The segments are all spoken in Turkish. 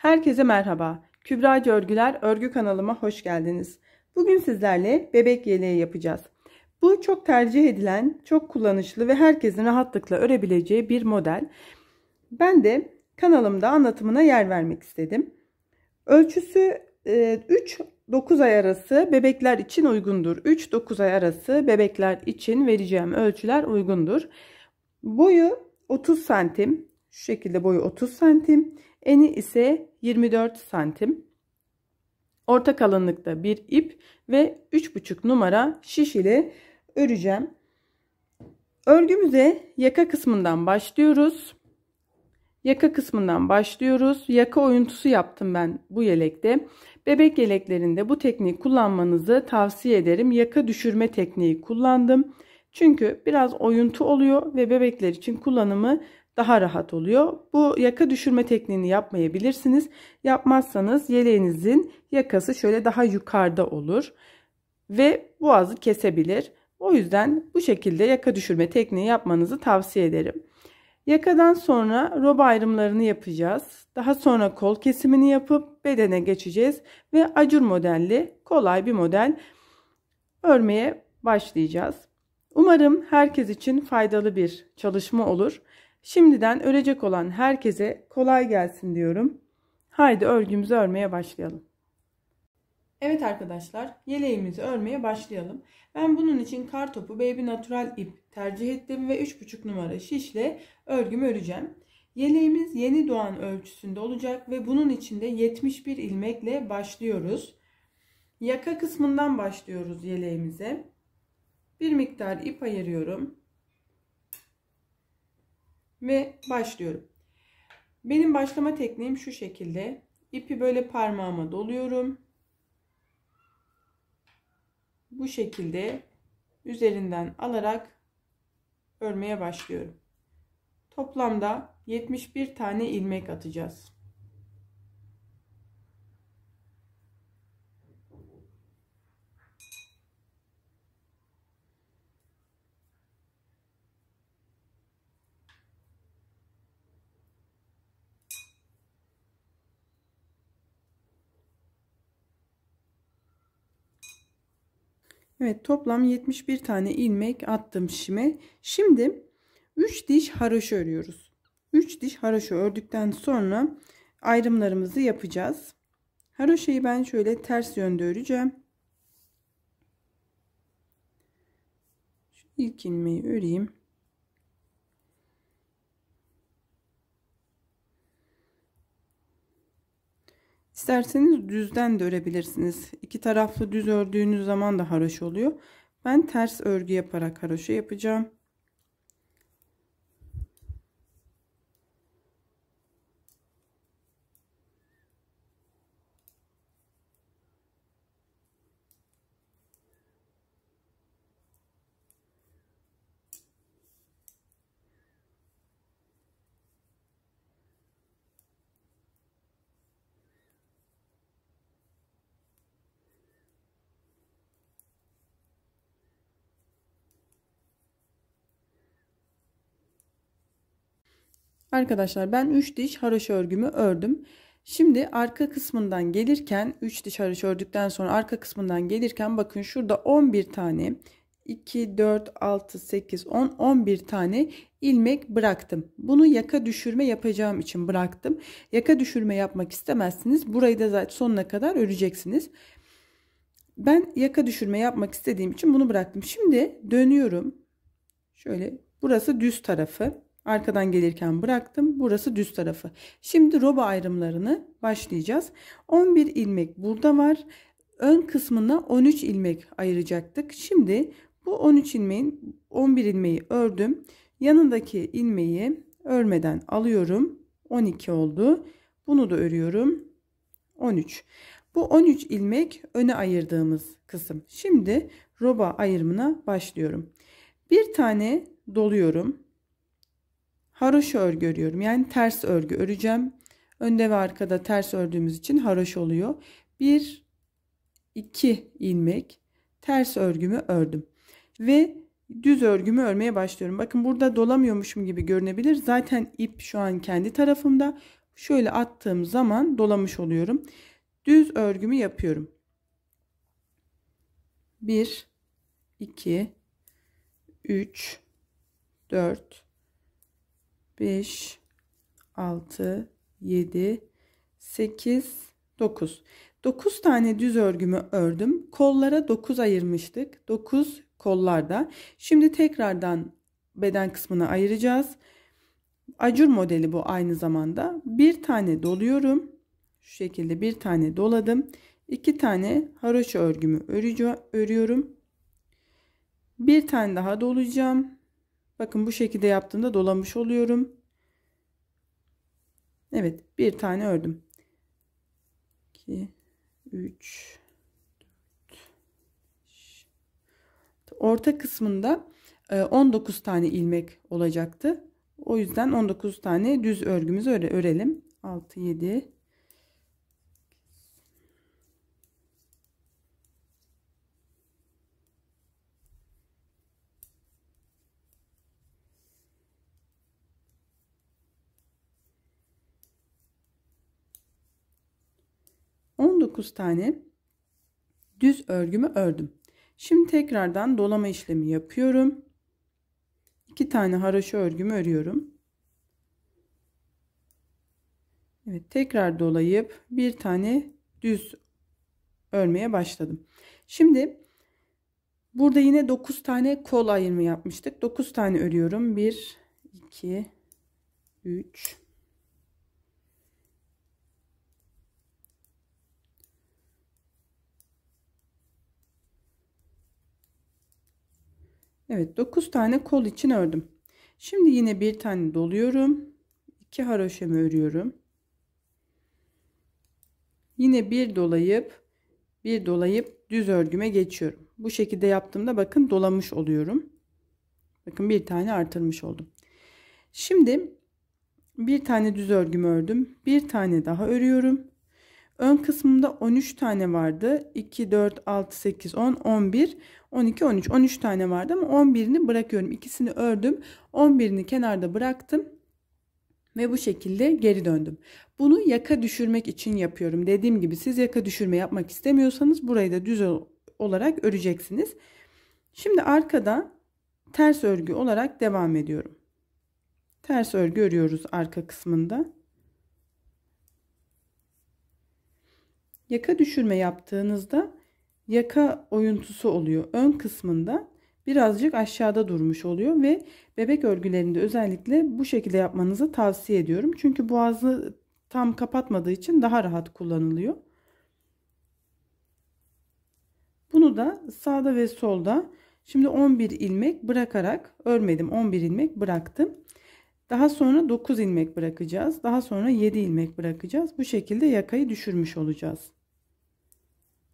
Herkese merhaba. Kübracı Örgüler örgü kanalıma hoş geldiniz. Bugün sizlerle bebek yeleği yapacağız. Bu çok tercih edilen, çok kullanışlı ve herkesin rahatlıkla örebileceği bir model. Ben de kanalımda anlatımına yer vermek istedim. Ölçüsü 3-9 e, ay arası bebekler için uygundur. 3-9 ay arası bebekler için vereceğim ölçüler uygundur. Boyu 30 santim. Şu şekilde boyu 30 santim. Eni ise 24 santim. Orta kalınlıkta bir ip ve 3,5 numara şiş ile öreceğim. Örgümüze yaka kısmından başlıyoruz. Yaka kısmından başlıyoruz. Yaka oyuntusu yaptım ben bu yelekte. Bebek yeleklerinde bu tekniği kullanmanızı tavsiye ederim. Yaka düşürme tekniği kullandım. Çünkü biraz oyuntu oluyor ve bebekler için kullanımı daha rahat oluyor. Bu yaka düşürme tekniğini yapmayabilirsiniz. Yapmazsanız yeleğinizin yakası şöyle daha yukarıda olur ve boğazı kesebilir. O yüzden bu şekilde yaka düşürme tekniği yapmanızı tavsiye ederim. Yakadan sonra roba ayrımlarını yapacağız. Daha sonra kol kesimini yapıp bedene geçeceğiz ve acur modelli kolay bir model örmeye başlayacağız. Umarım herkes için faydalı bir çalışma olur. Şimdiden örecek olan herkese kolay gelsin diyorum. Haydi örgümüzü örmeye başlayalım. Evet arkadaşlar yeleğimizi örmeye başlayalım. Ben bunun için kar topu Baby Natural ip tercih ettim ve 3,5 numara şişle örgümü öreceğim. Yeleğimiz yeni doğan ölçüsünde olacak ve bunun içinde 71 ilmekle başlıyoruz. Yaka kısmından başlıyoruz yeleğimize. Bir miktar ip ayırıyorum ve başlıyorum. Benim başlama tekniğim şu şekilde. İpi böyle parmağıma doluyorum. Bu şekilde üzerinden alarak örmeye başlıyorum. Toplamda 71 tane ilmek atacağız. Evet toplam 71 tane ilmek attım şime. Şimdi 3 diş haroşa örüyoruz. 3 diş haroşa ördükten sonra ayrımlarımızı yapacağız. Haroşayı ben şöyle ters yönde öreceğim. Şu ilk ilmeği öreyim. İsterseniz düzden de örebilirsiniz. İki taraflı düz ördüğünüz zaman da haroş oluyor. Ben ters örgü yaparak haroşa yapacağım. Arkadaşlar ben 3 diş haroşa örgümü ördüm. Şimdi arka kısmından gelirken 3 diş haroşa ördükten sonra arka kısmından gelirken bakın şurada 11 tane 2 4 6 8 10 11 tane ilmek bıraktım. Bunu yaka düşürme yapacağım için bıraktım. Yaka düşürme yapmak istemezsiniz. Burayı da zaten sonuna kadar öreceksiniz. Ben yaka düşürme yapmak istediğim için bunu bıraktım. Şimdi dönüyorum. Şöyle burası düz tarafı. Arkadan gelirken bıraktım. Burası düz tarafı. Şimdi roba ayrımlarını başlayacağız. 11 ilmek burada var. Ön kısmına 13 ilmek ayıracaktık. Şimdi bu 13 ilmeğin 11 ilmeği ördüm. Yanındaki ilmeği örmeden alıyorum. 12 oldu. Bunu da örüyorum. 13. Bu 13 ilmek öne ayırdığımız kısım. Şimdi roba ayırımına başlıyorum. Bir tane doluyorum haroşa örgü örüyorum. Yani ters örgü öreceğim. Önde ve arkada ters ördüğümüz için haroşa oluyor. Bir, iki ilmek ters örgümü ördüm. Ve düz örgümü örmeye başlıyorum. Bakın burada dolamıyormuşum gibi görünebilir. Zaten ip şu an kendi tarafımda. Şöyle attığım zaman dolamış oluyorum. Düz örgümü yapıyorum. 1 2 3 4 5 6 7 8 9 9 tane düz örgümü ördüm. Kollara 9 ayırmıştık. 9 kollarda. Şimdi tekrardan beden kısmını ayıracağız. Acur modeli bu aynı zamanda. Bir tane doluyorum. Şu şekilde bir tane doladım. İki tane haroşa örgümü örüyorum. Bir tane daha dolacağım. Bakın bu şekilde yaptığımda dolamış oluyorum. Evet bir tane ördüm. 2 3 4 Orta kısmında 19 e, tane ilmek olacaktı. O yüzden 19 tane düz örgümüzü öre örelim. 6 7 19 tane düz örgümü ördüm. Şimdi tekrardan dolama işlemi yapıyorum. 2 tane haroşa örgümü örüyorum. Evet tekrar dolayıp bir tane düz örmeye başladım. Şimdi burada yine 9 tane kol ayırma yapmıştık. 9 tane örüyorum. 1 2 3 Evet 9 tane kol için ördüm. Şimdi yine bir tane doluyorum. 2 haroşamı örüyorum. Yine bir dolayıp bir dolayıp düz örgüme geçiyorum. Bu şekilde yaptığımda bakın dolamış oluyorum. Bakın bir tane artırmış oldum. Şimdi bir tane düz örgümü ördüm. Bir tane daha örüyorum. Ön kısmında 13 tane vardı. 2, 4, 6, 8, 10, 11, 12, 13. 13 tane vardı ama 11'ini bırakıyorum. İkisini ördüm. 11'ini kenarda bıraktım. Ve bu şekilde geri döndüm. Bunu yaka düşürmek için yapıyorum. Dediğim gibi siz yaka düşürme yapmak istemiyorsanız burayı da düz olarak öreceksiniz. Şimdi arkada ters örgü olarak devam ediyorum. Ters örgü örüyoruz arka kısmında. Yaka düşürme yaptığınızda yaka oyuntusu oluyor. Ön kısmında birazcık aşağıda durmuş oluyor ve bebek örgülerinde özellikle bu şekilde yapmanızı tavsiye ediyorum. Çünkü boğazı tam kapatmadığı için daha rahat kullanılıyor. Bunu da sağda ve solda şimdi 11 ilmek bırakarak örmedim. 11 ilmek bıraktım. Daha sonra 9 ilmek bırakacağız. Daha sonra 7 ilmek bırakacağız. Bu şekilde yakayı düşürmüş olacağız.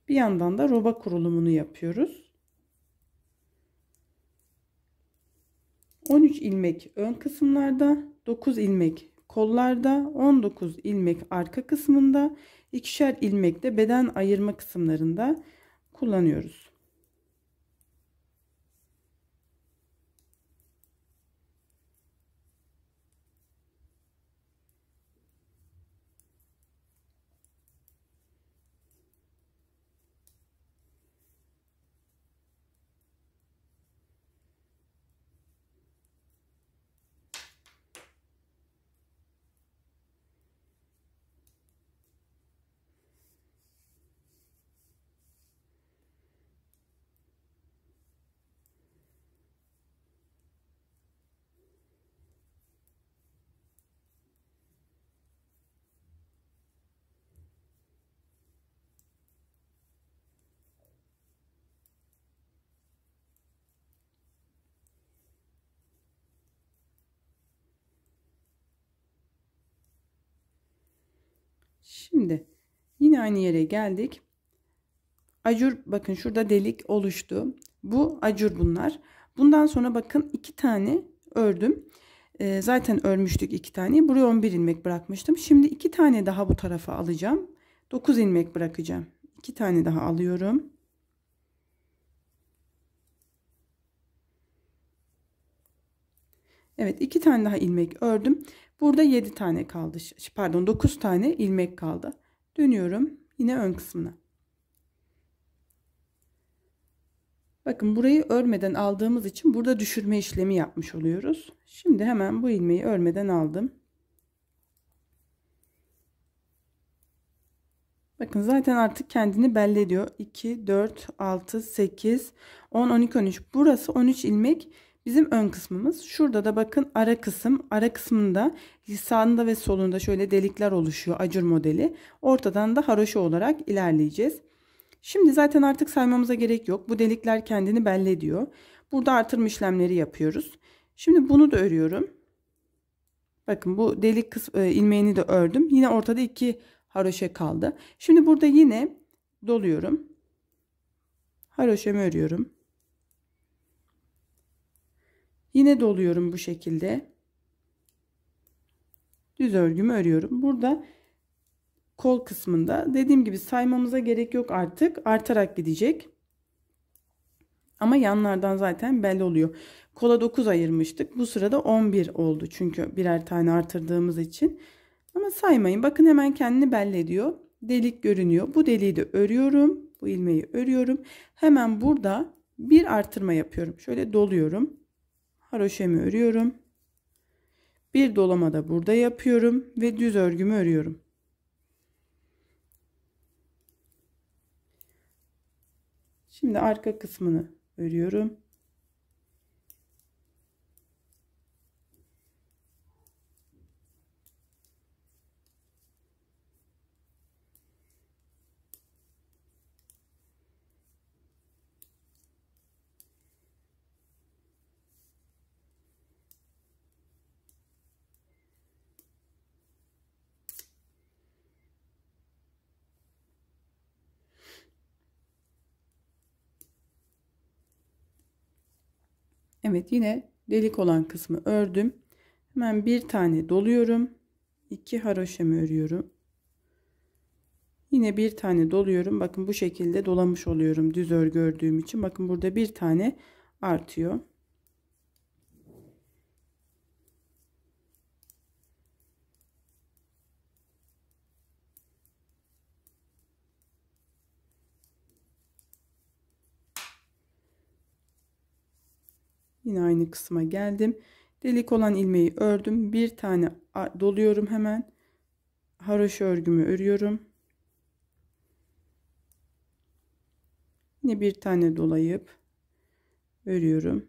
Bir yandan da roba kurulumunu yapıyoruz. 13 ilmek ön kısımlarda, 9 ilmek kollarda, 19 ilmek arka kısmında, ikişer ilmek de beden ayırma kısımlarında kullanıyoruz. Şimdi yine aynı yere geldik. Acur bakın şurada delik oluştu. Bu acur bunlar. Bundan sonra bakın iki tane ördüm. Ee, zaten örmüştük iki tane. Buraya 11 ilmek bırakmıştım. Şimdi iki tane daha bu tarafa alacağım. 9 ilmek bırakacağım. İki tane daha alıyorum. Evet iki tane daha ilmek ördüm. Burada 7 tane kaldı. Pardon 9 tane ilmek kaldı. Dönüyorum yine ön kısmına. Bakın burayı örmeden aldığımız için burada düşürme işlemi yapmış oluyoruz. Şimdi hemen bu ilmeği örmeden aldım. Bakın zaten artık kendini belli ediyor. 2, 4, 6, 8, 10, 12, 13. Burası 13 ilmek bizim ön kısmımız. Şurada da bakın ara kısım. Ara kısmında sağında ve solunda şöyle delikler oluşuyor. Acur modeli. Ortadan da haroşa olarak ilerleyeceğiz. Şimdi zaten artık saymamıza gerek yok. Bu delikler kendini belli ediyor. Burada artırma işlemleri yapıyoruz. Şimdi bunu da örüyorum. Bakın bu delik kısmı, e, ilmeğini de ördüm. Yine ortada iki haroşa kaldı. Şimdi burada yine doluyorum. Haroşamı örüyorum. Yine doluyorum bu şekilde. Düz örgümü örüyorum. Burada kol kısmında dediğim gibi saymamıza gerek yok artık. Artarak gidecek. Ama yanlardan zaten belli oluyor. Kola 9 ayırmıştık. Bu sırada 11 oldu. Çünkü birer tane artırdığımız için. Ama saymayın. Bakın hemen kendini belli ediyor. Delik görünüyor. Bu deliği de örüyorum. Bu ilmeği örüyorum. Hemen burada bir artırma yapıyorum. Şöyle doluyorum. Haroşemi örüyorum. Bir dolama da burada yapıyorum ve düz örgümü örüyorum. Şimdi arka kısmını örüyorum. Evet yine delik olan kısmı ördüm. Hemen bir tane doluyorum. 2 haroşamı örüyorum. Yine bir tane doluyorum. Bakın bu şekilde dolamış oluyorum düz örgü ördüğüm için. Bakın burada bir tane artıyor. Yine aynı kısma geldim. Delik olan ilmeği ördüm. Bir tane doluyorum hemen. Haroşa örgümü örüyorum. Yine bir tane dolayıp örüyorum.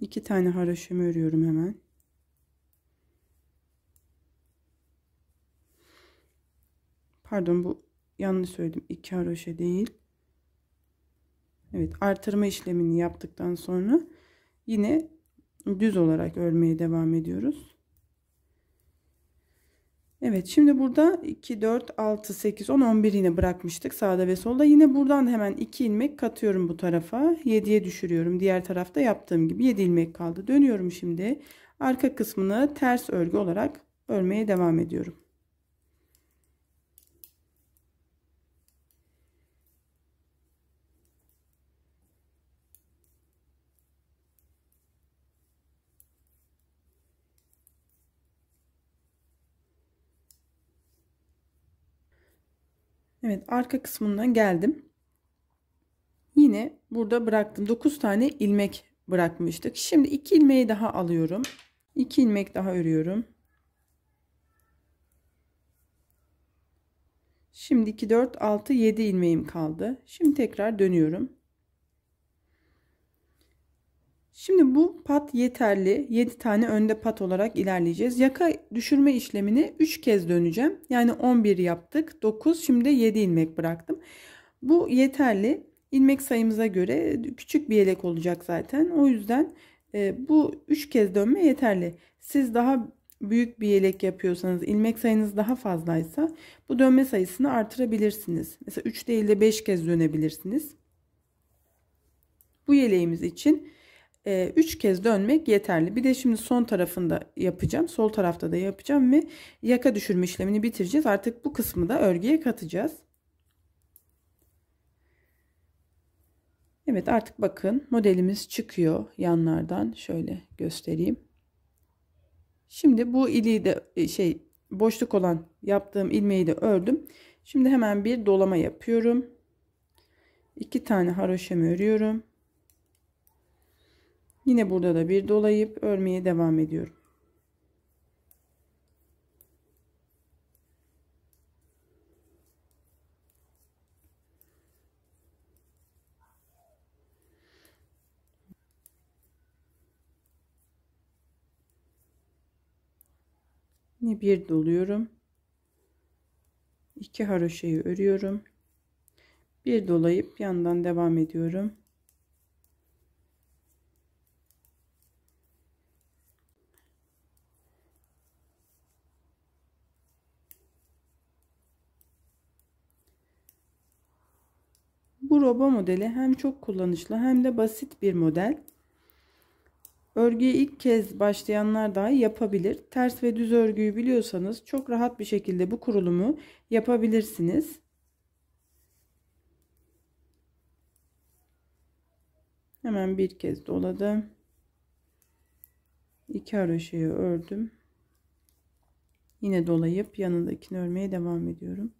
İki tane haroşamı örüyorum hemen. Pardon bu yanlış söyledim. İki haroşa değil. Evet artırma işlemini yaptıktan sonra yine düz olarak örmeye devam ediyoruz. Evet şimdi burada 2 4 6 8 10 11 yine bırakmıştık sağda ve solda. Yine buradan hemen 2 ilmek katıyorum bu tarafa. 7'ye düşürüyorum. Diğer tarafta yaptığım gibi 7 ilmek kaldı. Dönüyorum şimdi. Arka kısmını ters örgü olarak örmeye devam ediyorum. Evet arka kısmından geldim. Yine burada bıraktım. 9 tane ilmek bırakmıştık. Şimdi 2 ilmeği daha alıyorum. 2 ilmek daha örüyorum. Şimdi 2 4 6 7 ilmeğim kaldı. Şimdi tekrar dönüyorum. Şimdi bu pat yeterli. 7 tane önde pat olarak ilerleyeceğiz. Yaka düşürme işlemini 3 kez döneceğim. Yani 11 yaptık. 9 şimdi 7 ilmek bıraktım. Bu yeterli. İlmek sayımıza göre küçük bir yelek olacak zaten. O yüzden e, bu 3 kez dönme yeterli. Siz daha büyük bir yelek yapıyorsanız ilmek sayınız daha fazlaysa bu dönme sayısını artırabilirsiniz. Mesela 3 değil de 5 kez dönebilirsiniz. Bu yeleğimiz için 3 kez dönmek yeterli. Bir de şimdi son tarafında yapacağım. Sol tarafta da yapacağım ve yaka düşürme işlemini bitireceğiz. Artık bu kısmı da örgüye katacağız. Evet artık bakın modelimiz çıkıyor yanlardan. Şöyle göstereyim. Şimdi bu iliği de e, şey boşluk olan yaptığım ilmeği de ördüm. Şimdi hemen bir dolama yapıyorum. İki tane haroşemi örüyorum. Yine burada da bir dolayıp örmeye devam ediyorum. Yine bir doluyorum. iki haroşayı örüyorum. Bir dolayıp yandan devam ediyorum. Bu roba modeli hem çok kullanışlı hem de basit bir model. Örgüye ilk kez başlayanlar dahi yapabilir. Ters ve düz örgüyü biliyorsanız çok rahat bir şekilde bu kurulumu yapabilirsiniz. Hemen bir kez doladım. İki haroşayı ördüm. Yine dolayıp yanındakini örmeye devam ediyorum.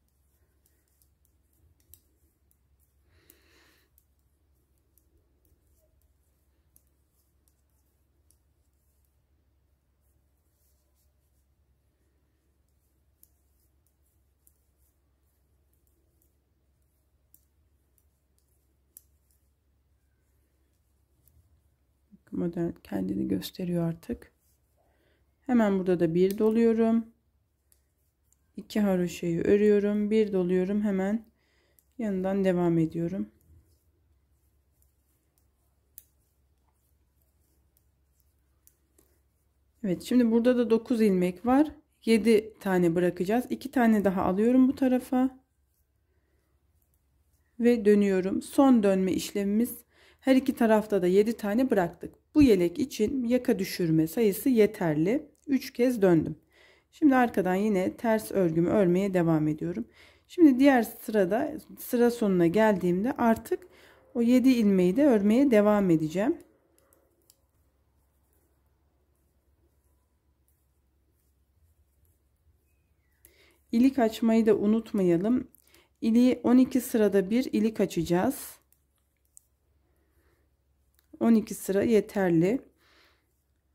Model kendini gösteriyor artık. Hemen burada da bir doluyorum. iki haroşayı örüyorum. Bir doluyorum. Hemen yanından devam ediyorum. Evet şimdi burada da 9 ilmek var. 7 tane bırakacağız. 2 tane daha alıyorum bu tarafa. Ve dönüyorum. Son dönme işlemimiz her iki tarafta da 7 tane bıraktık. Bu yelek için yaka düşürme sayısı yeterli. 3 kez döndüm. Şimdi arkadan yine ters örgümü örmeye devam ediyorum. Şimdi diğer sırada sıra sonuna geldiğimde artık o 7 ilmeği de örmeye devam edeceğim. İlik açmayı da unutmayalım. İliği 12 sırada bir ilik açacağız. 12 sıra yeterli.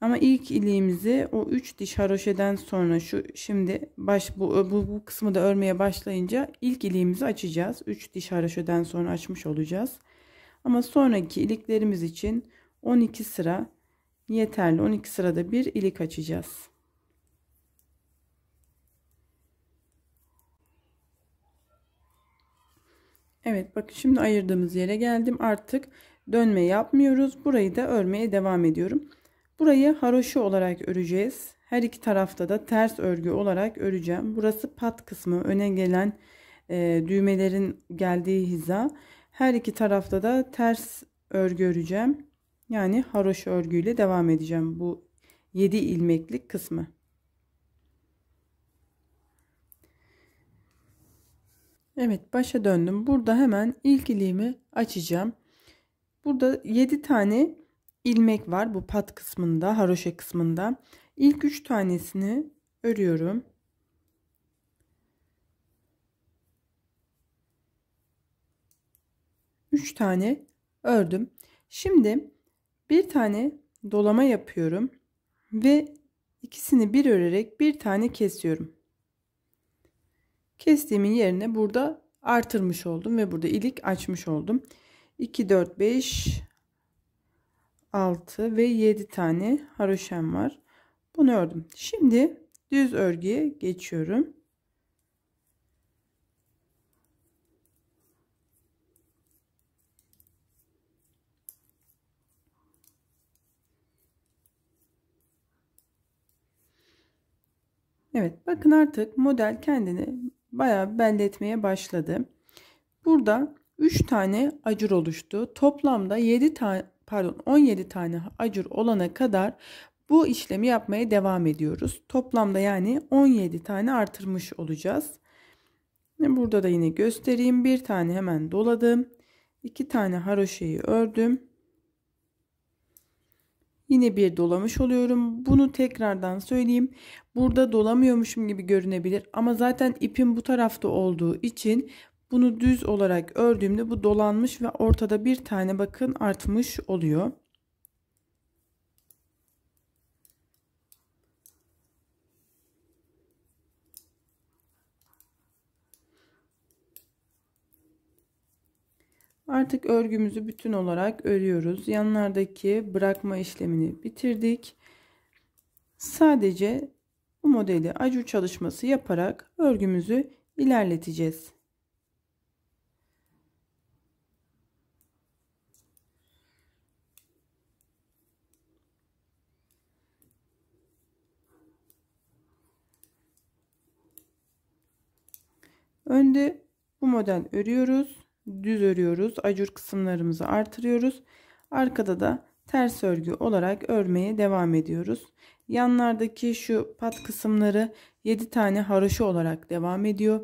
Ama ilk iliğimizi o 3 diş haroşeden sonra şu şimdi baş bu, bu, bu kısmı da örmeye başlayınca ilk iliğimizi açacağız. 3 diş haroşeden sonra açmış olacağız. Ama sonraki iliklerimiz için 12 sıra yeterli. 12 sırada bir ilik açacağız. Evet bakın şimdi ayırdığımız yere geldim. Artık dönme yapmıyoruz. Burayı da örmeye devam ediyorum. Burayı haroşa olarak öreceğiz. Her iki tarafta da ters örgü olarak öreceğim. Burası pat kısmı öne gelen e, düğmelerin geldiği hiza. Her iki tarafta da ters örgü öreceğim. Yani haroşa örgüyle devam edeceğim bu 7 ilmeklik kısmı. Evet başa döndüm. Burada hemen ilk iliğimi açacağım. Burada 7 tane ilmek var bu pat kısmında, haroşa kısmında. İlk 3 tanesini örüyorum. Üç tane ördüm. Şimdi bir tane dolama yapıyorum ve ikisini bir örerek bir tane kesiyorum. Kestiğimin yerine burada artırmış oldum ve burada ilik açmış oldum. 2 4 5 6 ve 7 tane haroşem var. Bunu ördüm. Şimdi düz örgüye geçiyorum. Evet bakın artık model kendini bayağı belli etmeye başladı. Burada 3 tane acur oluştu. Toplamda 7 tane pardon 17 tane acur olana kadar bu işlemi yapmaya devam ediyoruz. Toplamda yani 17 tane artırmış olacağız. Burada da yine göstereyim. Bir tane hemen doladım. iki tane haroşayı ördüm. Yine bir dolamış oluyorum. Bunu tekrardan söyleyeyim. Burada dolamıyormuşum gibi görünebilir ama zaten ipim bu tarafta olduğu için bunu düz olarak ördüğümde bu dolanmış ve ortada bir tane bakın artmış oluyor. Artık örgümüzü bütün olarak örüyoruz. Yanlardaki bırakma işlemini bitirdik. Sadece bu modeli acur çalışması yaparak örgümüzü ilerleteceğiz. Önde bu model örüyoruz düz örüyoruz. Acur kısımlarımızı artırıyoruz. Arkada da ters örgü olarak örmeye devam ediyoruz. Yanlardaki şu pat kısımları 7 tane haroşa olarak devam ediyor.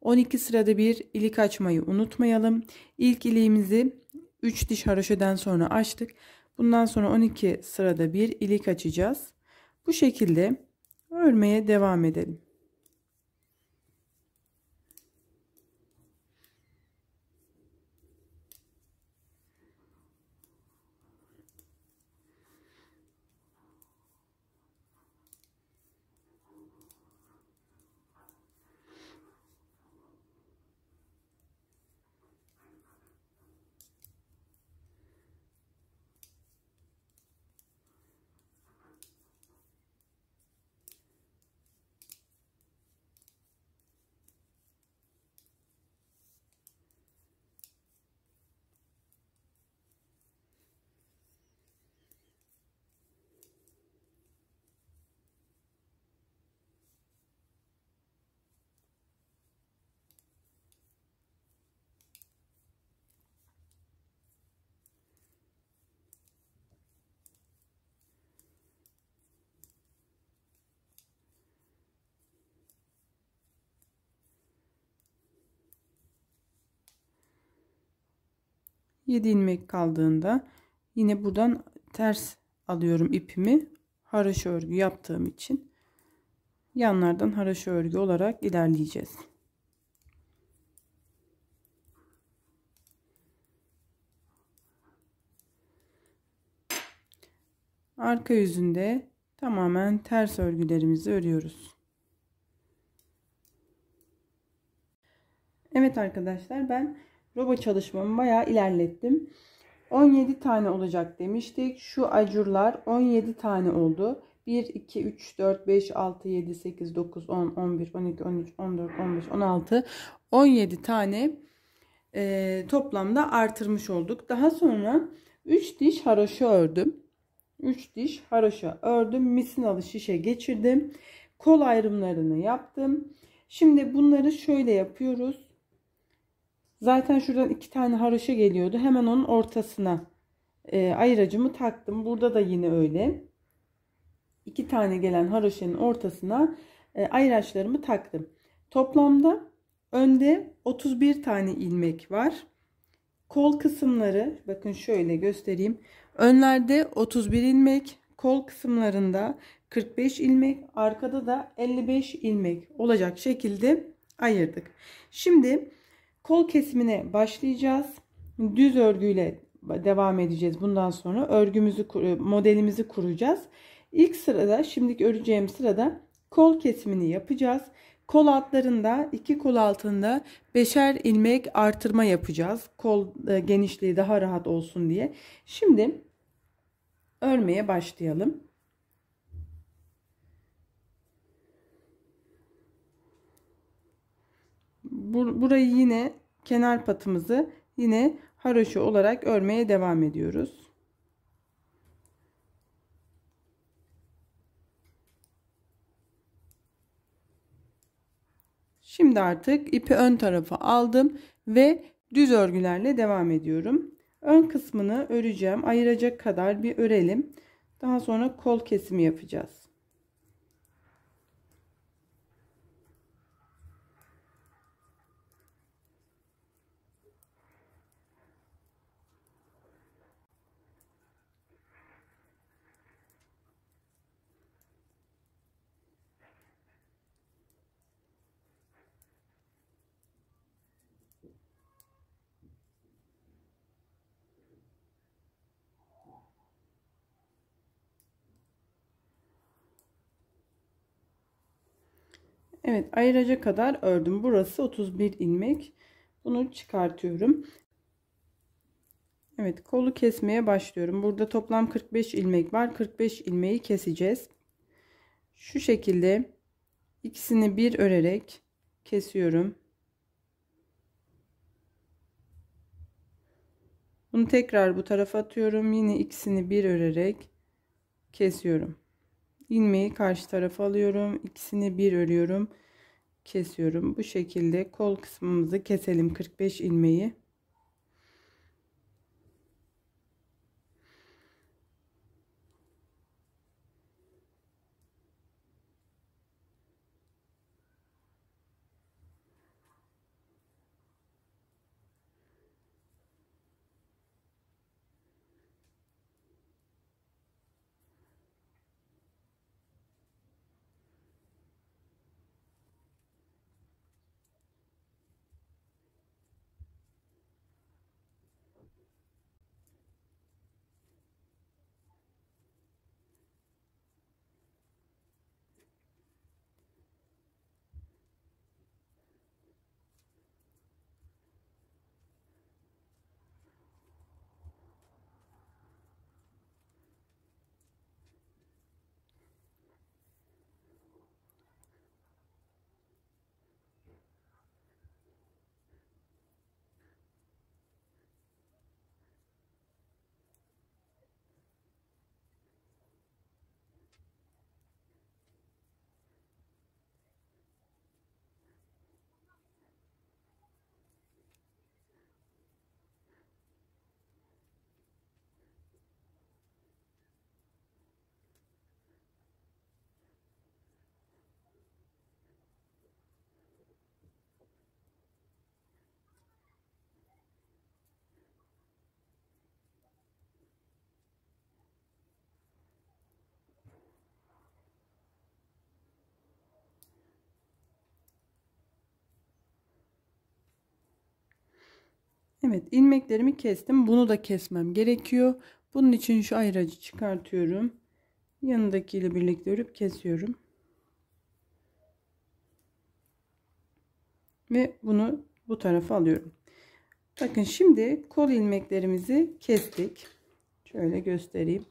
12 sırada bir ilik açmayı unutmayalım. İlk iliğimizi 3 diş haroşadan sonra açtık. Bundan sonra 12 sırada bir ilik açacağız. Bu şekilde örmeye devam edelim. 7 ilmek kaldığında yine buradan ters alıyorum ipimi haraşo örgü yaptığım için yanlardan haraşo örgü olarak ilerleyeceğiz. Arka yüzünde tamamen ters örgülerimizi örüyoruz. Evet arkadaşlar ben robo çalışmamı bayağı ilerlettim. 17 tane olacak demiştik. Şu acurlar 17 tane oldu. 1, 2, 3, 4, 5, 6, 7, 8, 9, 10, 11, 12, 13, 14, 15, 16, 17 tane e, toplamda artırmış olduk. Daha sonra 3 diş haroşa ördüm. 3 diş haroşa ördüm. Misinalı şişe geçirdim. Kol ayrımlarını yaptım. Şimdi bunları şöyle yapıyoruz. Zaten şuradan iki tane haroşa geliyordu. Hemen onun ortasına e, ayıracımı taktım. Burada da yine öyle. İki tane gelen haroşanın ortasına e, ayraçlarımı taktım. Toplamda önde 31 tane ilmek var. Kol kısımları bakın şöyle göstereyim. Önlerde 31 ilmek, kol kısımlarında 45 ilmek, arkada da 55 ilmek olacak şekilde ayırdık. Şimdi Kol kesimine başlayacağız. Düz örgüyle devam edeceğiz bundan sonra. Örgümüzü, modelimizi kuracağız. İlk sırada, şimdiki öreceğim sırada kol kesimini yapacağız. Kol altlarında, iki kol altında beşer ilmek artırma yapacağız. Kol e, genişliği daha rahat olsun diye. Şimdi örmeye başlayalım. Burayı yine kenar patımızı yine haroşa olarak örmeye devam ediyoruz. Şimdi artık ipi ön tarafa aldım ve düz örgülerle devam ediyorum. Ön kısmını öreceğim. Ayıracak kadar bir örelim. Daha sonra kol kesimi yapacağız. Evet ayıraca kadar ördüm. Burası 31 ilmek. Bunu çıkartıyorum. Evet kolu kesmeye başlıyorum. Burada toplam 45 ilmek var. 45 ilmeği keseceğiz. Şu şekilde ikisini bir örerek kesiyorum. Bunu tekrar bu tarafa atıyorum. Yine ikisini bir örerek kesiyorum. İlmeği karşı tarafa alıyorum. İkisini bir örüyorum. Kesiyorum. Bu şekilde kol kısmımızı keselim. 45 ilmeği. Evet ilmeklerimi kestim. Bunu da kesmem gerekiyor. Bunun için şu ayracı çıkartıyorum. Yanındakiyle birlikte örüp kesiyorum. Ve bunu bu tarafa alıyorum. Bakın şimdi kol ilmeklerimizi kestik. Şöyle göstereyim.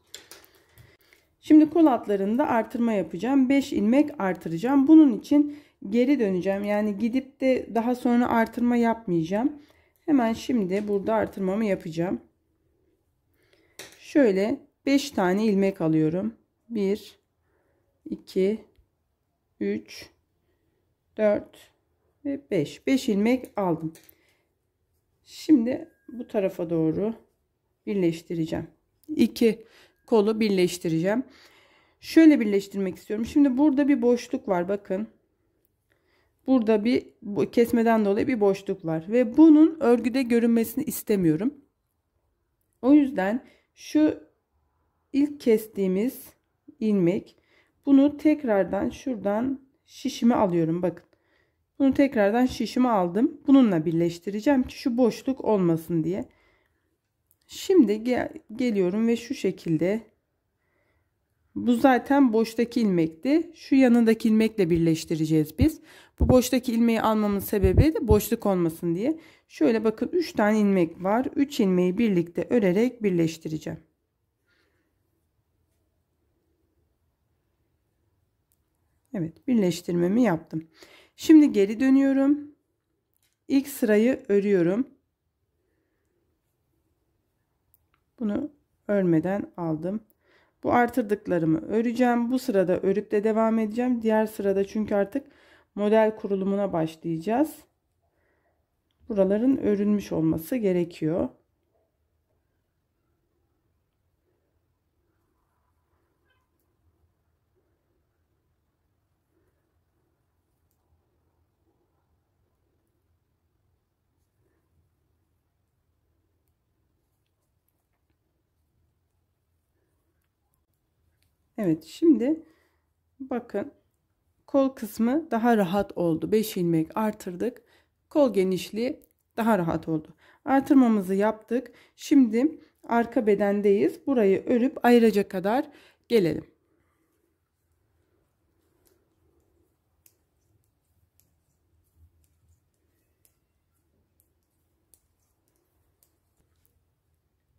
Şimdi kol altlarında artırma yapacağım. 5 ilmek artıracağım. Bunun için geri döneceğim. Yani gidip de daha sonra artırma yapmayacağım. Hemen şimdi burada artırmamı yapacağım. Şöyle 5 tane ilmek alıyorum. 1 2 3 4 ve 5. 5 ilmek aldım. Şimdi bu tarafa doğru birleştireceğim. 2 kolu birleştireceğim. Şöyle birleştirmek istiyorum. Şimdi burada bir boşluk var bakın. Burada bir kesmeden dolayı bir boşluk var ve bunun örgüde görünmesini istemiyorum. O yüzden şu ilk kestiğimiz ilmek bunu tekrardan şuradan şişimi alıyorum bakın. Bunu tekrardan şişimi aldım. Bununla birleştireceğim ki şu boşluk olmasın diye. Şimdi gel geliyorum ve şu şekilde bu zaten boştaki ilmekti. Şu yanındaki ilmekle birleştireceğiz biz. Bu boştaki ilmeği almamın sebebi de boşluk olmasın diye. Şöyle bakın 3 tane ilmek var. 3 ilmeği birlikte örerek birleştireceğim. Evet birleştirmemi yaptım. Şimdi geri dönüyorum. İlk sırayı örüyorum. Bunu örmeden aldım. Bu artırdıklarımı öreceğim. Bu sırada örüp de devam edeceğim. Diğer sırada çünkü artık model kurulumuna başlayacağız. Buraların örülmüş olması gerekiyor. Evet şimdi bakın kol kısmı daha rahat oldu. 5 ilmek artırdık. Kol genişliği daha rahat oldu. Artırmamızı yaptık. Şimdi arka bedendeyiz. Burayı örüp ayıraca kadar gelelim.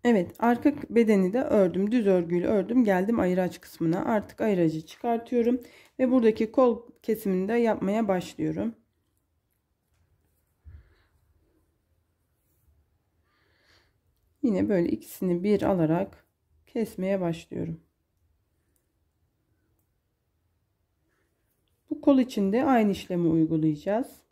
Evet arka bedeni de ördüm. Düz örgüyle ördüm. Geldim ayıraç kısmına. Artık ayıracı çıkartıyorum. Ve buradaki kol kesimini de yapmaya başlıyorum. Yine böyle ikisini bir alarak kesmeye başlıyorum. Bu kol için de aynı işlemi uygulayacağız.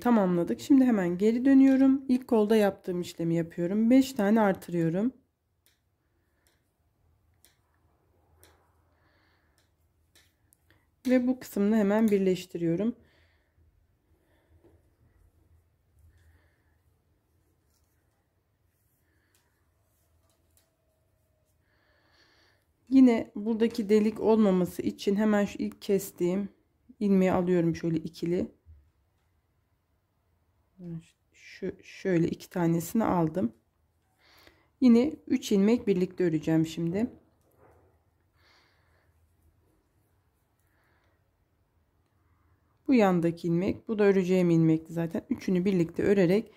Tamamladık. Şimdi hemen geri dönüyorum. İlk kolda yaptığım işlemi yapıyorum. 5 tane artırıyorum. Ve bu kısmını hemen birleştiriyorum. Yine buradaki delik olmaması için hemen şu ilk kestiğim ilmeği alıyorum şöyle ikili. Şu şöyle iki tanesini aldım. Yine 3 ilmek birlikte öreceğim şimdi. Bu yandaki ilmek, bu da öreceğim ilmek zaten. Üçünü birlikte örerek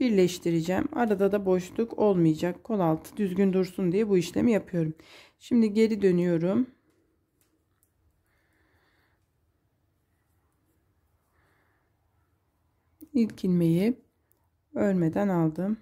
birleştireceğim. Arada da boşluk olmayacak. Kol altı düzgün dursun diye bu işlemi yapıyorum. Şimdi geri dönüyorum. İlk ilmeği örmeden aldım.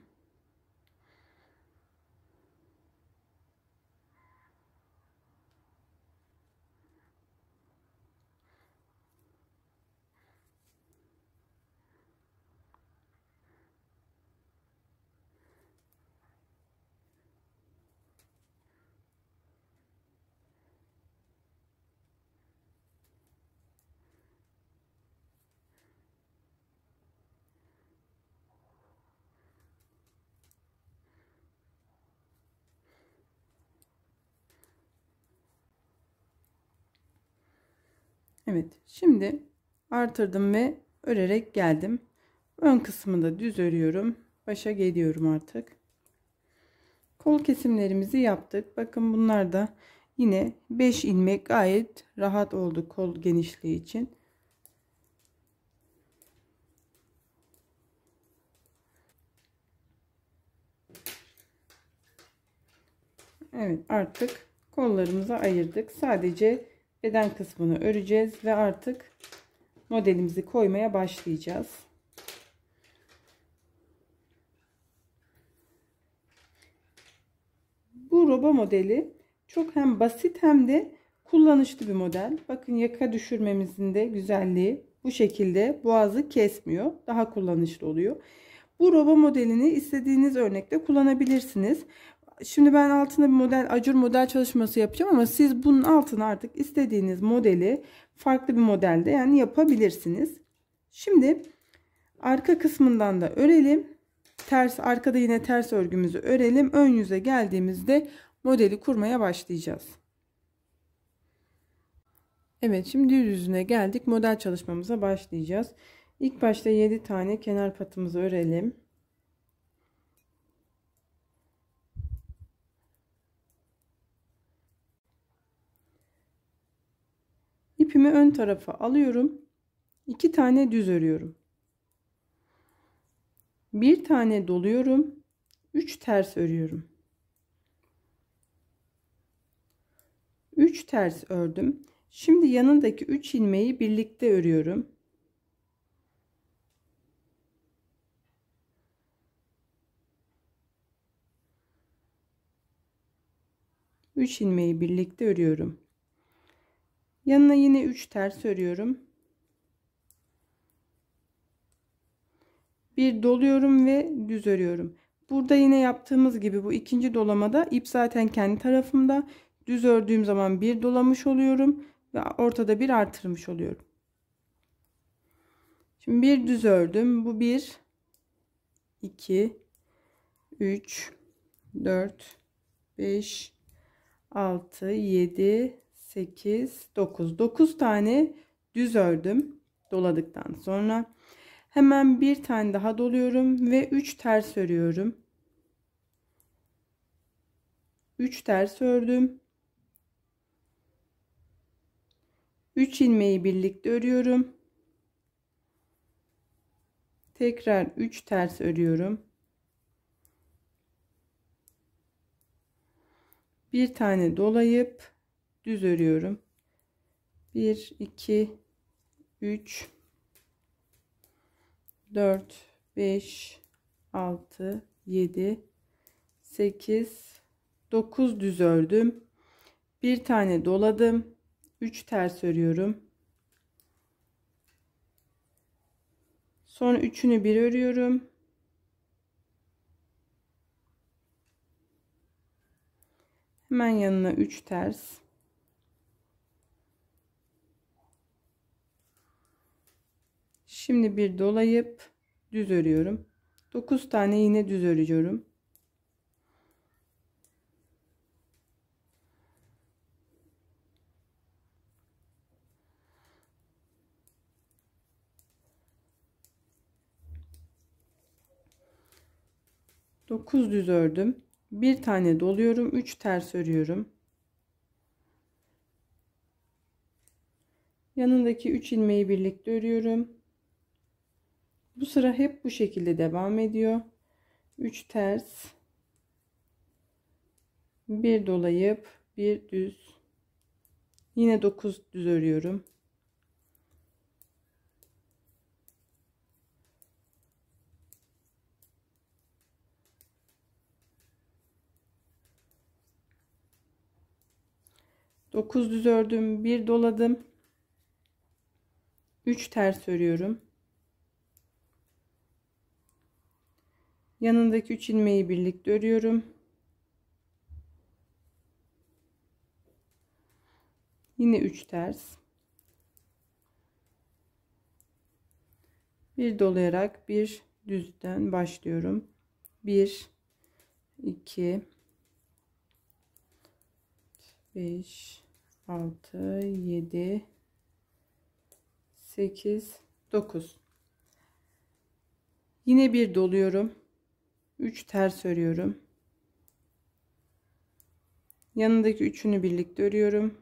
Evet şimdi artırdım ve örerek geldim. Ön kısmında düz örüyorum. Başa geliyorum artık. Kol kesimlerimizi yaptık. Bakın bunlar da yine 5 ilmek gayet rahat oldu kol genişliği için. Evet artık kollarımızı ayırdık. Sadece beden kısmını öreceğiz ve artık modelimizi koymaya başlayacağız. Bu roba modeli çok hem basit hem de kullanışlı bir model. Bakın yaka düşürmemizin de güzelliği bu şekilde boğazı kesmiyor. Daha kullanışlı oluyor. Bu roba modelini istediğiniz örnekte kullanabilirsiniz. Şimdi ben altına bir model acur model çalışması yapacağım ama siz bunun altına artık istediğiniz modeli farklı bir modelde yani yapabilirsiniz. Şimdi arka kısmından da örelim. Ters arkada yine ters örgümüzü örelim. Ön yüze geldiğimizde modeli kurmaya başlayacağız. Evet şimdi düz yüzüne geldik. Model çalışmamıza başlayacağız. İlk başta 7 tane kenar patımızı örelim. İpimi ön tarafa alıyorum. 2 tane düz örüyorum. Bir tane doluyorum. 3 ters örüyorum. 3 ters ördüm. Şimdi yanındaki 3 ilmeği birlikte örüyorum. Üç ilmeği birlikte örüyorum. Yanına yine 3 ters örüyorum. Bir doluyorum ve düz örüyorum. Burada yine yaptığımız gibi bu ikinci dolamada ip zaten kendi tarafımda. Düz ördüğüm zaman bir dolamış oluyorum ve ortada bir artırmış oluyorum. Şimdi bir düz ördüm. Bu bir, iki, üç, dört, beş, altı, yedi, 8 9 9 tane düz ördüm doladıktan sonra. Hemen bir tane daha doluyorum ve 3 ters örüyorum. 3 ters ördüm. 3 ilmeği birlikte örüyorum. Tekrar 3 ters örüyorum. Bir tane dolayıp düz örüyorum. 1 2 3 4 5 6 7 8 9 düz ördüm. Bir tane doladım. 3 ters örüyorum. Sonra üçünü bir örüyorum. Hemen yanına 3 ters. Şimdi bir dolayıp düz örüyorum. 9 tane yine düz örüyorum. Dokuz düz ördüm. Bir tane doluyorum. Üç ters örüyorum. Yanındaki üç ilmeği birlikte örüyorum. Bu sıra hep bu şekilde devam ediyor. 3 ters bir dolayıp bir düz yine 9 düz örüyorum. Dokuz düz ördüm, bir doladım. Üç ters örüyorum. Yanındaki 3 ilmeği birlikte örüyorum. Yine 3 ters. Bir dolayarak bir düzden başlıyorum. 1 2 5 6 7 8 9 Yine bir doluyorum. 3 ters örüyorum. Yanındaki üçünü birlikte örüyorum.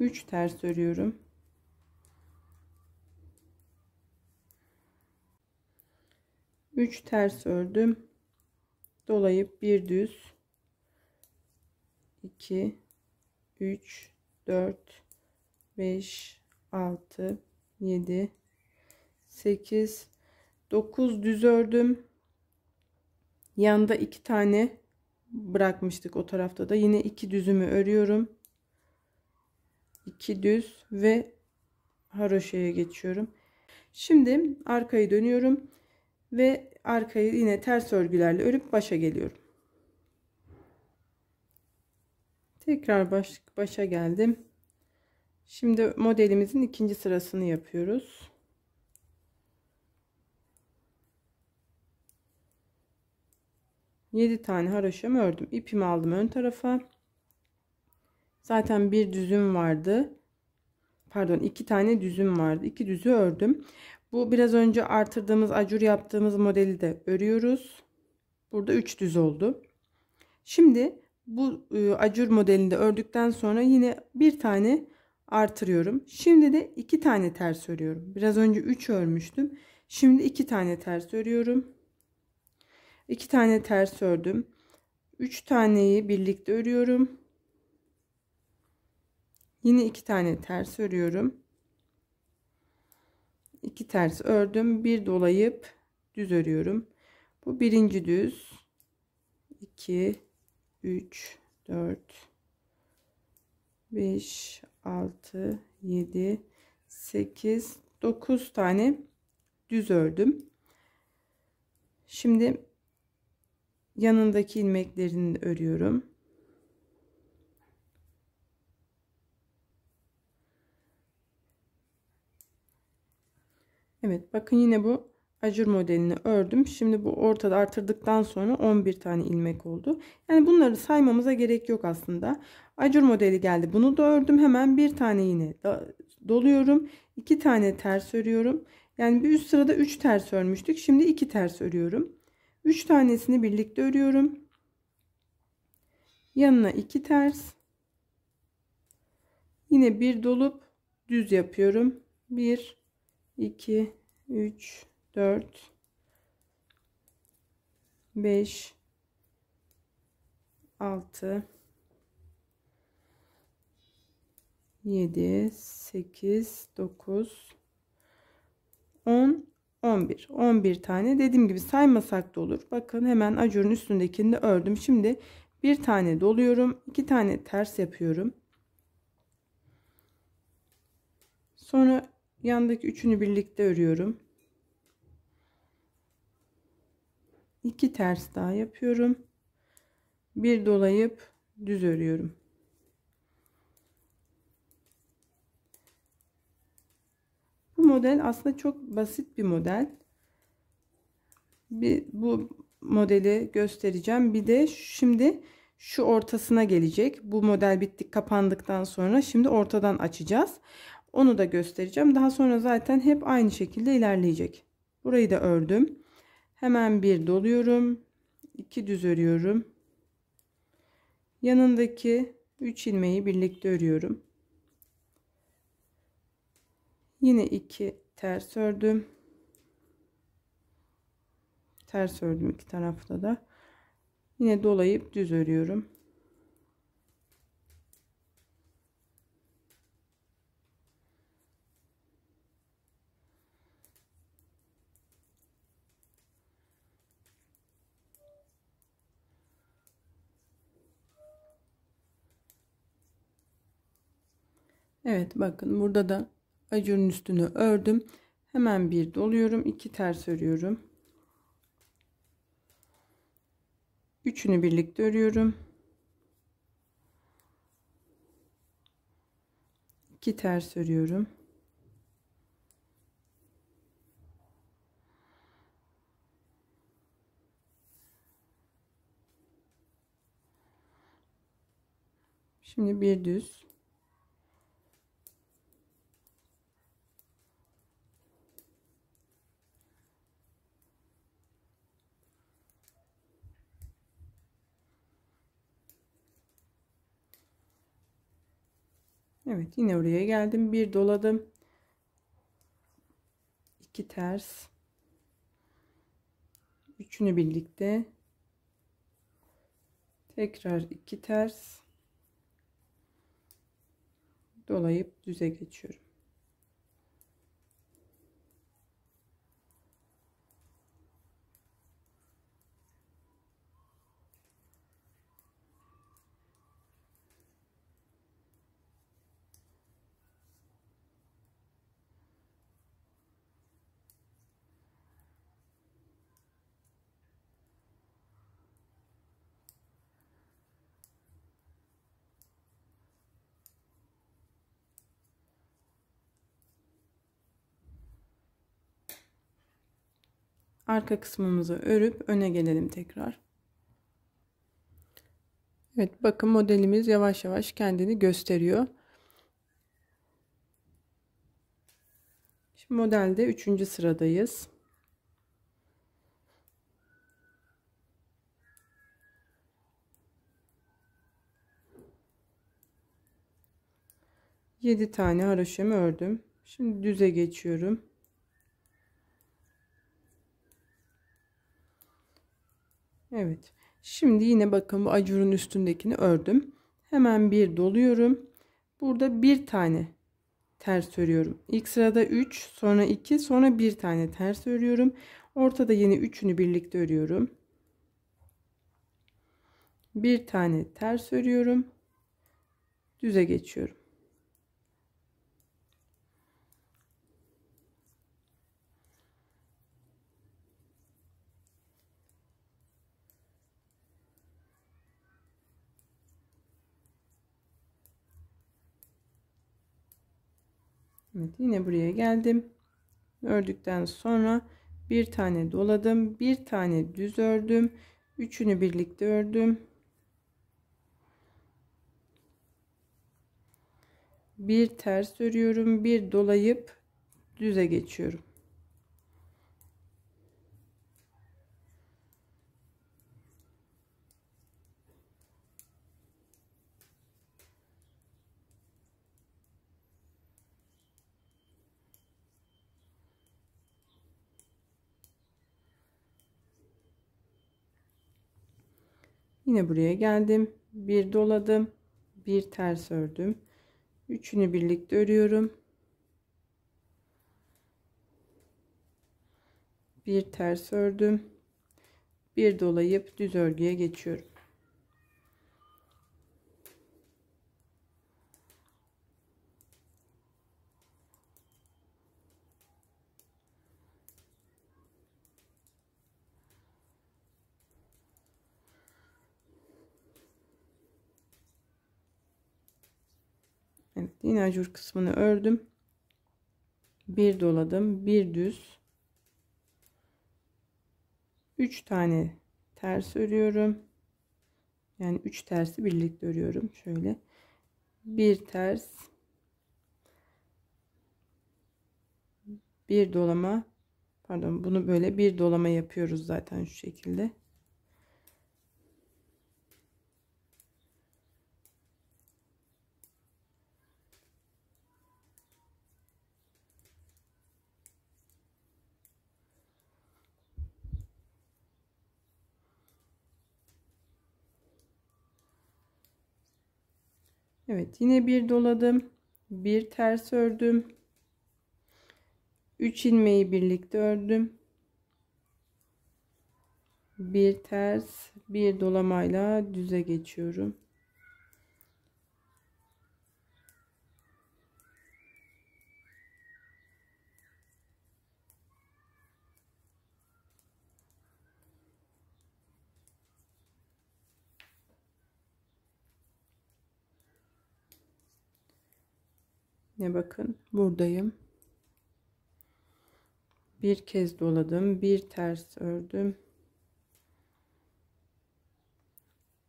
Üç ters örüyorum. Üç ters ördüm dolayıp bir düz. 2 3 4 5 6 7 8 9 düz ördüm. Yanda iki tane bırakmıştık o tarafta da. Yine iki düzümü örüyorum. 2 düz ve haroşaya geçiyorum. Şimdi arkayı dönüyorum ve arkayı yine ters örgülerle örüp başa geliyorum. Tekrar baş, başa geldim. Şimdi modelimizin ikinci sırasını yapıyoruz. Yedi tane haroşamı ördüm. İpimi aldım ön tarafa. Zaten bir düzüm vardı. Pardon iki tane düzüm vardı. İki düzü ördüm. Bu biraz önce artırdığımız acur yaptığımız modeli de örüyoruz. Burada 3 düz oldu. Şimdi bu e, acur modelinde ördükten sonra yine bir tane artırıyorum. Şimdi de iki tane ters örüyorum. Biraz önce 3 örmüştüm. Şimdi iki tane ters örüyorum. İki tane ters ördüm. 3 taneyi birlikte örüyorum. Yine iki tane ters örüyorum. 2 ters ördüm bir dolayıp düz örüyorum. Bu birinci düz. 2 3 4 5 6 7 8 9 tane düz ördüm. Şimdi yanındaki ilmeklerini örüyorum Evet bakın yine bu acur modelini ördüm. Şimdi bu ortada artırdıktan sonra 11 tane ilmek oldu. Yani bunları saymamıza gerek yok aslında. Acur modeli geldi. Bunu da ördüm. Hemen bir tane yine doluyorum. 2 tane ters örüyorum. Yani bir üst sırada 3 ters örmüştük. Şimdi 2 ters örüyorum. 3 tanesini birlikte örüyorum. Yanına 2 ters. Yine bir dolup düz yapıyorum. 1 2 3 4 5 6 7 8 9 10 11 11 tane. Dediğim gibi saymasak da olur. Bakın hemen acurun üstündekini de ördüm. Şimdi bir tane doluyorum. İki tane ters yapıyorum. Sonra yandaki üçünü birlikte örüyorum iki ters daha yapıyorum bir dolayıp düz örüyorum Bu model aslında çok basit bir model. Bir, bu modeli göstereceğim. Bir de şimdi şu ortasına gelecek. Bu model bittik kapandıktan sonra şimdi ortadan açacağız. Onu da göstereceğim. Daha sonra zaten hep aynı şekilde ilerleyecek. Burayı da ördüm. Hemen bir doluyorum. 2 düz örüyorum. Yanındaki 3 ilmeği birlikte örüyorum. Yine iki ters ördüm. Ters ördüm iki tarafta da. Yine dolayıp düz örüyorum. Evet bakın burada da Acurun üstünü ördüm. Hemen bir doluyorum. iki ters örüyorum. Üçünü birlikte örüyorum. iki ters örüyorum. Şimdi bir düz Evet yine oraya geldim. Bir doladım. iki ters. Üçünü birlikte. Tekrar iki ters. Dolayıp düze geçiyorum. Arka kısmımızı örüp öne gelelim tekrar. Evet bakın modelimiz yavaş yavaş kendini gösteriyor. Şimdi modelde 3. sıradayız. Yedi tane haroşamı ördüm. Şimdi düze geçiyorum. Evet. Şimdi yine bakın bu acurun üstündekini ördüm. Hemen bir doluyorum. Burada bir tane ters örüyorum. İlk sırada 3, sonra 2, sonra bir tane ters örüyorum. Ortada yine üçünü birlikte örüyorum. Bir tane ters örüyorum. Düze geçiyorum. Evet yine buraya geldim. Ördükten sonra bir tane doladım. Bir tane düz ördüm. Üçünü birlikte ördüm. Bir ters örüyorum. Bir dolayıp düze geçiyorum. Yine buraya geldim. Bir doladım. Bir ters ördüm. Üçünü birlikte örüyorum. Bir ters ördüm. Bir dolayıp düz örgüye geçiyorum. Evet, yine acur kısmını ördüm. Bir doladım, bir düz. 3 tane ters örüyorum. Yani 3 tersi birlikte örüyorum. Şöyle bir ters bir dolama pardon bunu böyle bir dolama yapıyoruz zaten şu şekilde. Evet yine bir doladım. Bir ters ördüm. 3 ilmeği birlikte ördüm. Bir ters, bir dolamayla düze geçiyorum. Ne bakın buradayım. Bir kez doladım, bir ters ördüm.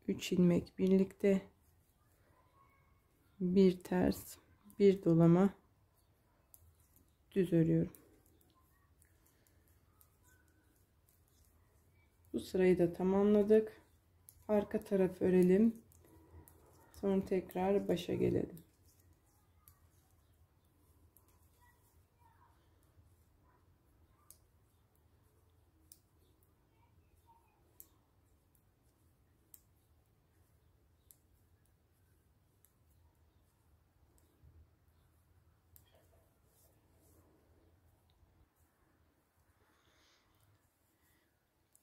3 ilmek birlikte bir ters, bir dolama düz örüyorum. Bu sırayı da tamamladık. Arka taraf örelim. Sonra tekrar başa gelelim.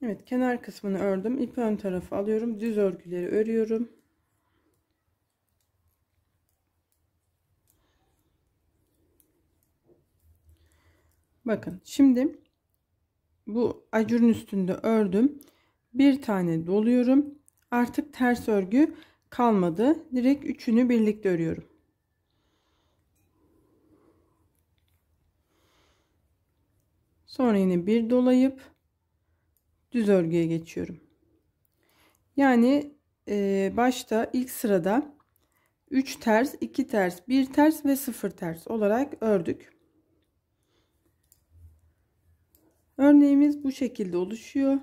Evet kenar kısmını ördüm. İp ön tarafı alıyorum. Düz örgüleri örüyorum. Bakın şimdi bu acurun üstünde ördüm. Bir tane doluyorum. Artık ters örgü kalmadı. Direkt üçünü birlikte örüyorum. Sonra yine bir dolayıp düz örgüye geçiyorum. Yani e, başta ilk sırada 3 ters, 2 ters, 1 ters ve 0 ters olarak ördük. Örneğimiz bu şekilde oluşuyor.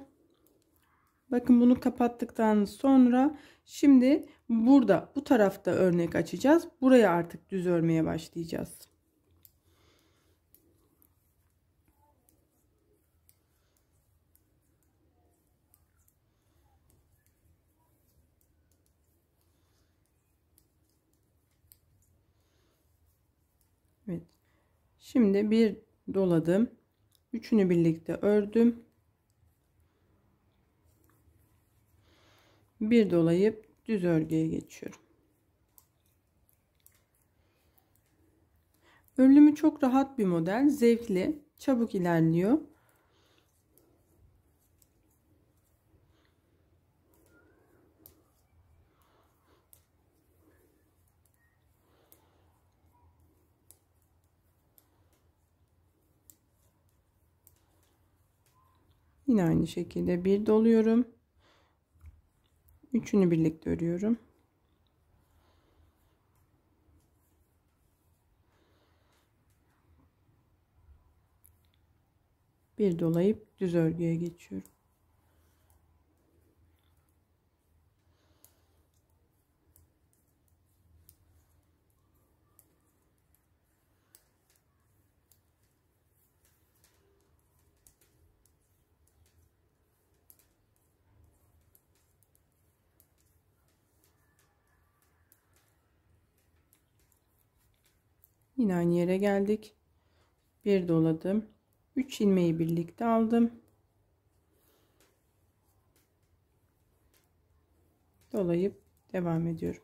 Bakın bunu kapattıktan sonra şimdi burada bu tarafta örnek açacağız. Buraya artık düz örmeye başlayacağız. Evet. Şimdi bir doladım. Üçünü birlikte ördüm. Bir dolayıp düz örgüye geçiyorum. Örülümü çok rahat bir model. Zevkli. Çabuk ilerliyor. Yine aynı şekilde bir doluyorum. Üçünü birlikte örüyorum. Bir dolayıp düz örgüye geçiyorum. Yine aynı yere geldik. Bir doladım. 3 ilmeği birlikte aldım. Dolayıp devam ediyorum.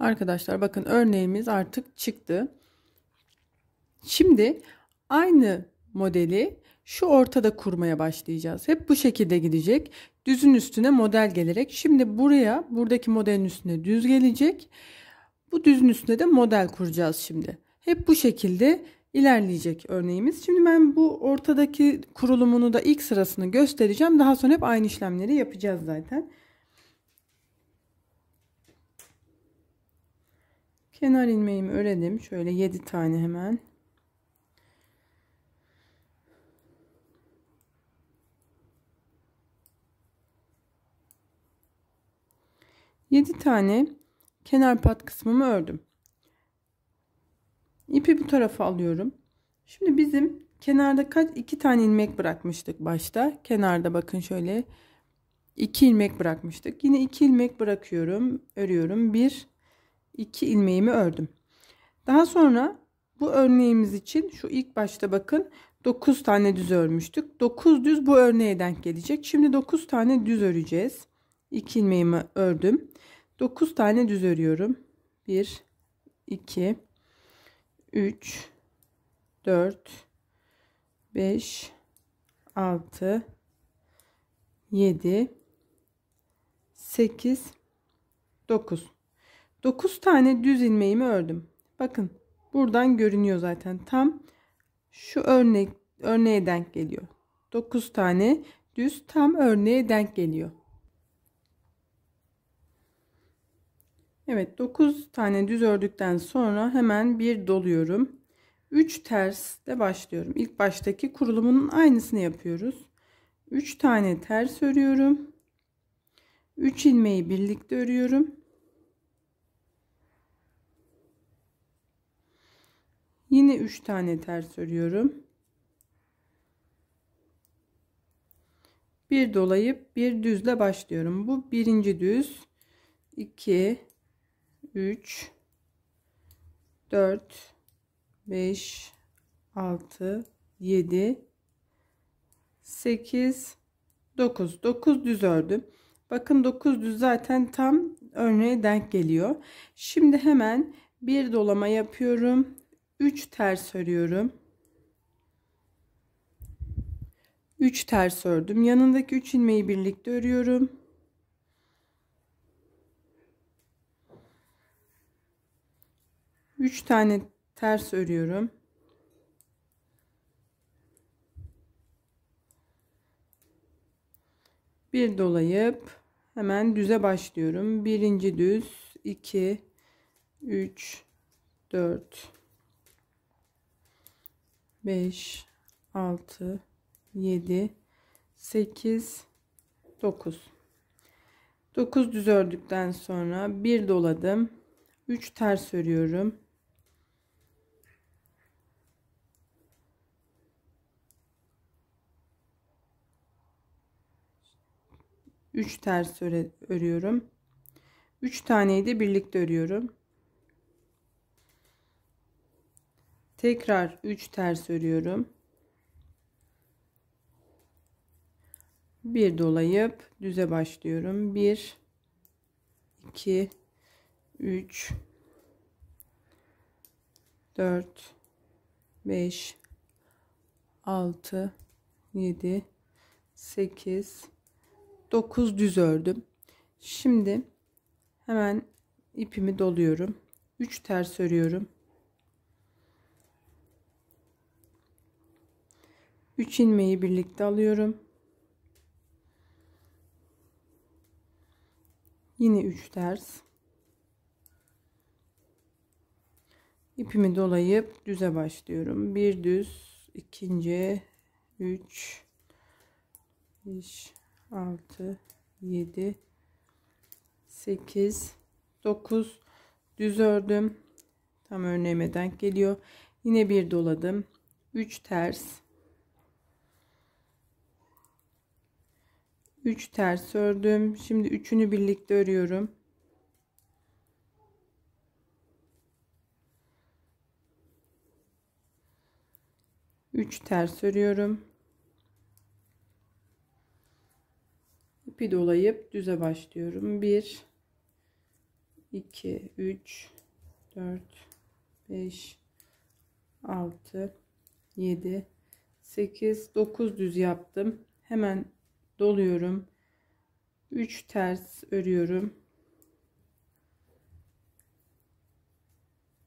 Arkadaşlar bakın örneğimiz artık çıktı. Şimdi aynı modeli şu ortada kurmaya başlayacağız. Hep bu şekilde gidecek. Düzün üstüne model gelerek. Şimdi buraya buradaki modelin üstüne düz gelecek. Bu düzün üstüne de model kuracağız şimdi. Hep bu şekilde ilerleyecek örneğimiz. Şimdi ben bu ortadaki kurulumunu da ilk sırasını göstereceğim. Daha sonra hep aynı işlemleri yapacağız zaten. Kenar ilmeğimi öredim. Şöyle 7 tane hemen. Yedi tane kenar pat kısmımı ördüm. İpi bu tarafa alıyorum. Şimdi bizim kenarda kaç iki tane ilmek bırakmıştık başta. Kenarda bakın şöyle iki ilmek bırakmıştık. Yine iki ilmek bırakıyorum, örüyorum. Bir 2 ilmeğimi ördüm. Daha sonra bu örneğimiz için şu ilk başta bakın 9 tane düz örmüştük. 9 düz bu örneğe denk gelecek. Şimdi 9 tane düz öreceğiz. 2 ilmeğimi ördüm. 9 tane düz örüyorum. 1 2 3 4 5 6 7 8 9 9 tane düz ilmeğimi ördüm. Bakın buradan görünüyor zaten. Tam şu örnek örneğe denk geliyor. 9 tane düz tam örneğe denk geliyor. Evet 9 tane düz ördükten sonra hemen bir doluyorum. 3 ters de başlıyorum. İlk baştaki kurulumun aynısını yapıyoruz. 3 tane ters örüyorum. 3 ilmeği birlikte örüyorum. Yine 3 tane ters örüyorum. Bir dolayıp bir düzle başlıyorum. Bu birinci düz. 2 3 4 5 6 7 8 9 9 düz ördüm. Bakın 9 düz zaten tam örneğe denk geliyor. Şimdi hemen bir dolama yapıyorum. 3 ters örüyorum. 3 ters ördüm. Yanındaki 3 ilmeği birlikte örüyorum. Üç tane ters örüyorum. Bir dolayıp hemen düze başlıyorum. Birinci düz, 2, 3, 4, 5 6 7 8 9 9 düz ördükten sonra bir doladım. 3 ters örüyorum. 3 ters örüyorum. 3 taneyi de birlikte örüyorum tekrar 3 ters örüyorum bir dolayıp düze başlıyorum 1 2 3 4 5 6 7 8 9 düz ördüm. Şimdi hemen ipimi doluyorum. 3 ters örüyorum. 3 ilmeği birlikte alıyorum. Yine 3 ters. İpimi dolayıp düze başlıyorum. Bir düz, ikinci, 3 5 6 7 8 9 düz ördüm tam örneğime denk geliyor yine bir doladım 3 ters 3 ters ördüm. Şimdi üçünü birlikte örüyorum. Üç ters örüyorum. İpi dolayıp düze başlıyorum. 1 2 3 4 5 6 7 8 9 düz yaptım. Hemen doluyorum. 3 ters örüyorum.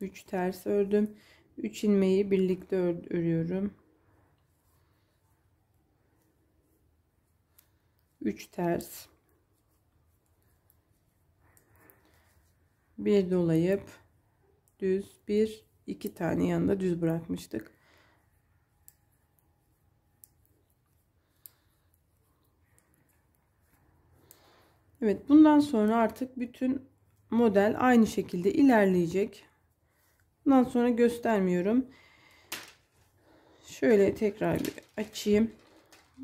3 ters ördüm. 3 ilmeği birlikte örüyorum. 3 ters. Bir dolayıp düz bir iki tane yanında düz bırakmıştık Evet bundan sonra artık bütün model aynı şekilde ilerleyecek. Bundan sonra göstermiyorum. Şöyle tekrar bir açayım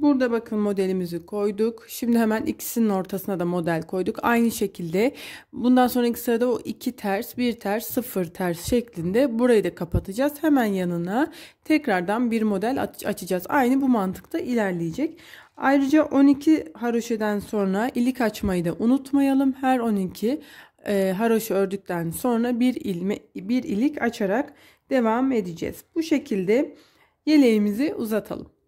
Burada bakın modelimizi koyduk. Şimdi hemen ikisinin ortasına da model koyduk. Aynı şekilde bundan sonraki sırada o iki ters, bir ters, sıfır ters şeklinde burayı da kapatacağız. Hemen yanına tekrardan bir model açacağız. Aynı bu mantıkta ilerleyecek. Ayrıca 12 haroşeden sonra ilik açmayı da unutmayalım. Her 12 e, haroşa ördükten sonra bir ilme bir ilik açarak devam edeceğiz. Bu şekilde yeleğimizi uzatalım.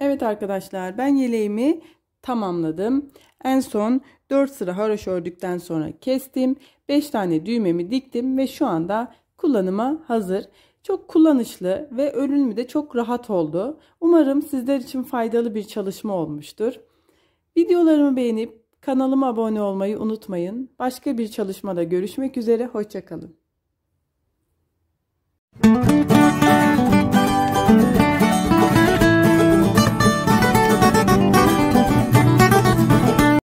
Evet arkadaşlar ben yeleğimi tamamladım. En son 4 sıra haroş ördükten sonra kestim. 5 tane düğmemi diktim ve şu anda kullanıma hazır. Çok kullanışlı ve örülümü de çok rahat oldu. Umarım sizler için faydalı bir çalışma olmuştur. Videolarımı beğenip kanalıma abone olmayı unutmayın. Başka bir çalışmada görüşmek üzere. Hoşçakalın.